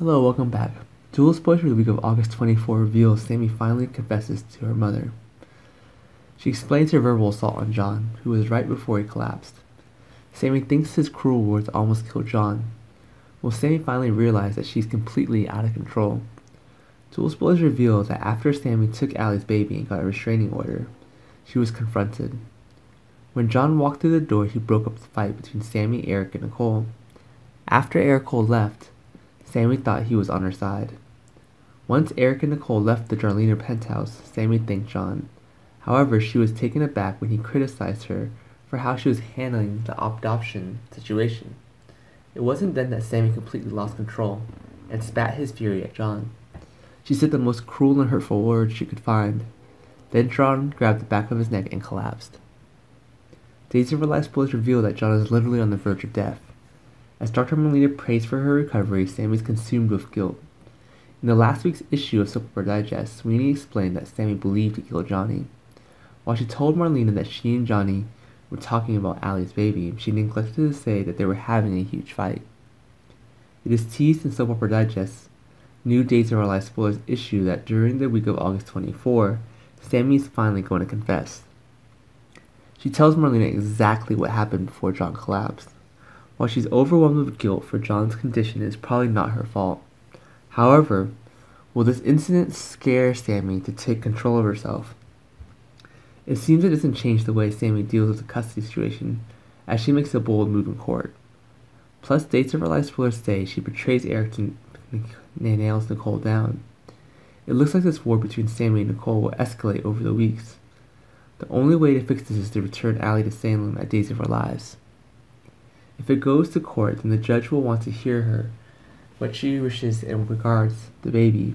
Hello, welcome back. DOOL spoilers for the week of August 24 reveals Sami finally confesses to her mother. She explains her verbal assault on John, who was right before he collapsed. Sami thinks his cruel words almost killed John. Will Sami finally realize that she's completely out of control? DOOL spoilers reveal that after Sami took Allie's baby and got a restraining order, she was confronted. When John walked through the door, he broke up the fight between Sami, Eric, and Nicole. After Eric Cole left, Sami thought he was on her side. Once Eric and Nicole left the Jarliner penthouse, Sami thanked John. However, she was taken aback when he criticized her for how she was handling the adoption situation. It wasn't then that Sami completely lost control and spat his fury at John. She said the most cruel and hurtful words she could find. Then John grabbed the back of his neck and collapsed. Days of Our Life spoilers reveal that John is literally on the verge of death. As Dr. Marlena prays for her recovery, Sami is consumed with guilt. In the last week's issue of Soap Opera Digest, Sweeney explained that Sami believed he killed Johnny. While she told Marlena that she and Johnny were talking about Allie's baby, she neglected to say that they were having a huge fight. It is teased in Soap Opera Digest New Days of Our Life spoilers issue that during the week of August 24, Sami is finally going to confess. She tells Marlena exactly what happened before John collapsed. While she's overwhelmed with guilt for John's condition, it's probably not her fault. However, will this incident scare Sami to take control of herself? It seems it doesn't change the way Sami deals with the custody situation, as she makes a bold move in court. Plus, dates of her life spoilers say she betrays Eric and nails Nicole down. It looks like this war between Sami and Nicole will escalate over the weeks. The only way to fix this is to return Allie to Salem at Days of Our Lives. If it goes to court, then the judge will want to hear her, what she wishes in regards the baby.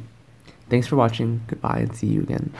Thanks for watching. Goodbye and see you again.